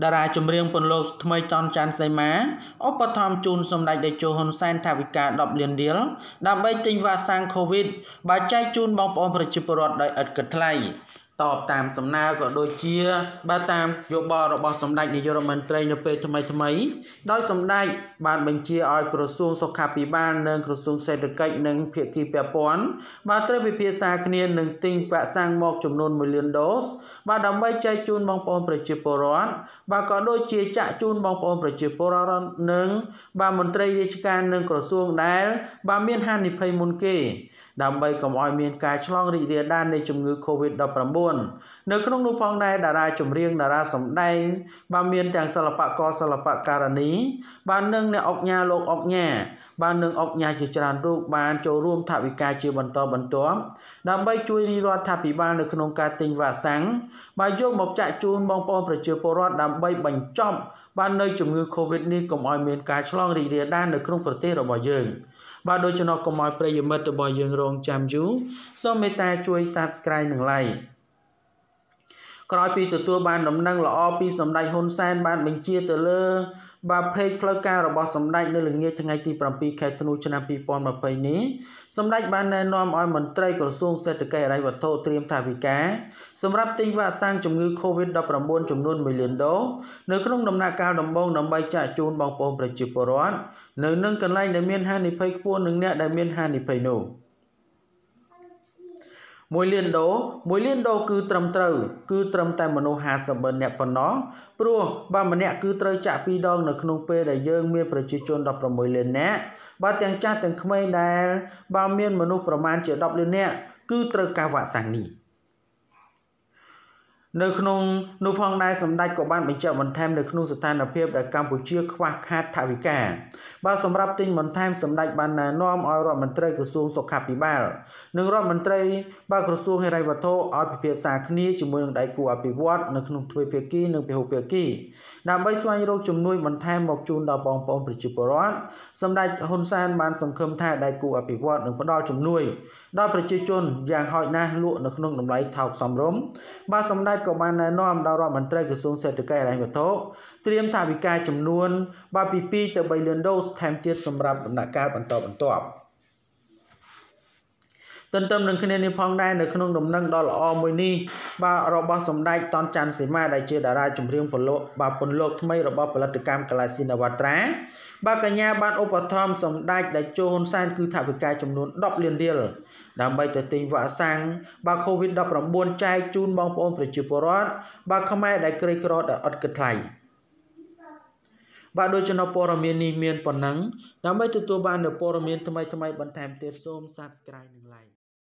តារាចម្រៀងពន្លកថ្មីចន់ច័ន្ទសីមាឧបត្ថម្ភជូនសម្ដេចតេជោហ៊ុនសែនថាវិការ10លានរៀលដើម្បីទិញវ៉ាក់សាំង COVID បើចែកជូនបងប្អូនប្រជាពលរដ្ឋដោយឥតគិតថ្លៃ តបតាមសំណើក៏ដូចជាបើតាមយោបល់របស់សម្ដេចនាយករដ្ឋមន្ត្រីនៅពេលថ្មីថ្មីដោយសម្ដេចបានបញ្ជាឲ្យក្រសួងសុខាភិបាលនិងក្រសួងសេដ្ឋកិច្ចនិងភាគីពាក់ព័ន្ធបានត្រូវពិភាក្សាគ្នានឹងទិញវ៉ាក់សាំងមកចំនួន1លានដូសបាទដើម្បីចែកជូនបងប្អូនប្រជាពលរដ្ឋបាទក៏ដូចជាចាក់ជូនបងប្អូនប្រជាពលរដ្ឋនិងបាទមន្ត្រីរាជការនិងក្រសួងដែលបាទមានហានិភ័យមុនគេ ដើម្បីកុំឲ្យមានការឆ្លងរីករាលដាលនៃជំងឺ Covid-19 នៅក្នុងនោះផងដែរតារាចម្រៀងតារាសម្ដែងបានមានទាំងសិល្បករសិល្បករនី បាននឹងអ្នកអុកញ៉ាលោកអុកញ៉ាបាននឹងអុកញ៉ាជាច្រើនរូបបានចូលរួមថវិកាជាបន្តបន្ទាប់ដើម្បីជួយរាជរដ្ឋាភិបាលនៅក្នុងការទិញវ៉ាក់សាំងបានយកមកចាក់ជូនបងប្អូនប្រជាពលរដ្ឋដើម្បីបញ្ចប់បាននៅជំងឺ Covid នេះកុំឲ្យមានការឆ្លងរីករាលដាលនៅក្នុងប្រទេសរបស់យើងបាទដូច្នោះកុំឲ្យប្រិយមិត្តរបស់យើងរងចាំយូរសូមមេត្តាជួយ Subscribe និង Like ក្រោយពីទទួលបានដំណឹងល្អពីសម្ដេចហ៊ុនសែនបានបញ្ជាទៅលើបាបពេកផ្លូវការរបស់សម្ដេចនៅល្ងាចថ្ងៃទី7ខែធ្នូឆ្នាំ2020នេះសម្ដេចបានណែនាំឲ្យមន្ត្រីក្រសួងសេដ្ឋកិច្ចរដ្ឋវត្ថុត្រៀមថវិកាសម្រាប់ទិញវ៉ាក់សាំងជំងឺ Covid-19 ចំនួន1លានដុល្លារនៅក្នុងដំណាក់កាលដំបូងដើម្បីចាក់ជូនបងប្អូនប្រជាពលរដ្ឋនៅនឹងកន្លែងដែលមានហានិភ័យខ្ពស់និងអ្នកដែលមានហានិភ័យនោះ។ 1លានដុល្លារ1លានដុល្លារគឺត្រឹមត្រូវគឺត្រឹមតែមនុស្ស50នាក់ប៉ុណ្ណោះព្រោះបើម្នាក់គឺត្រូវចាក់2ដងនៅក្នុងពេលដែលយើងមានប្រជាជន16លាននាក់បើទាំងចាស់ទាំងក្មេងដែលបើមានមនុស្សប្រមាណជា10លាននាក់គឺត្រូវការវ៉ាក់សាំងនេះ នៅក្នុងនោះផងដែរសម្ដេចក៏បានបញ្ជាក់បន្ថែមនៅក្នុងស្ថានភាពដែលកម្ពុជាខ្វះខាតថវិកាបាទសម្រាប់ទិញបន្ថែមសម្ដេចបានណែនាំឲ្យរដ្ឋមន្ត្រីក្រសួងសុខាភិបាលនិងរដ្ឋមន្ត្រីបាទក្រសួងហិរញ្ញវត្ថុឲ្យពិភាក្សាគ្នាជាមួយនឹងដៃគូអភិវឌ្ឍនៅក្នុងទ្វេភាគីនិងពហុភាគីដើម្បីស្វែងរកជំនួយបន្ថែមមកជូនដល់បងប្អូនប្រជាពលរដ្ឋសម្ដេចហ៊ុនសែនបានសង្ឃឹមថាដៃគូអភិវឌ្ឍនឹងផ្ដល់ជំនួយដល់ប្រជាជនយ៉ាងហោចណាស់លក់នៅក្នុងតម្លៃថោកសមរម្យបាទសម្ដេចក៏បានណែនាំដល់រដ្ឋមន្ត្រីក្រសួងសេដ្ឋកិច្ចហិរញ្ញវត្ថុត្រៀមថវិកាចំនួនបាទពី2ទៅ3លានដូសថែមទៀតសម្រាប់ដំណាក់កាលបន្តបន្ទាប់ ទន្ទឹមនឹងគ្នានេះផងដែរនៅក្នុងដំណឹងដ៏ល្អមួយនេះបាទរបស់សម្ដេចតនច័ន្ទសីមាដែលជាតារាចម្រៀងពលកបាទពន្លកថ្មីរបស់ផលិតកម្មកលាស៊ីនវត្រាបាទកញ្ញាបានឧបត្ថម្ភសម្ដេចដែលចូលហ៊ុនសែនគឺថវិកាចំនួន10លានរៀលដើម្បីទៅទិញវ៉ាក់សាំងបាទ COVID-19 ចែកជូនបងប្អូនប្រជាពលរដ្ឋបាទខ្មែរដែលក្រីក្រដែលអត់គិតថ្លៃបាទដូចចំណព័ត៌មាននេះមានប៉ុណ្ណឹងដើម្បីទទួលបាននូវព័ត៌មានថ្មីៗបន្ថែមទៀតសូម Subscribe និង Like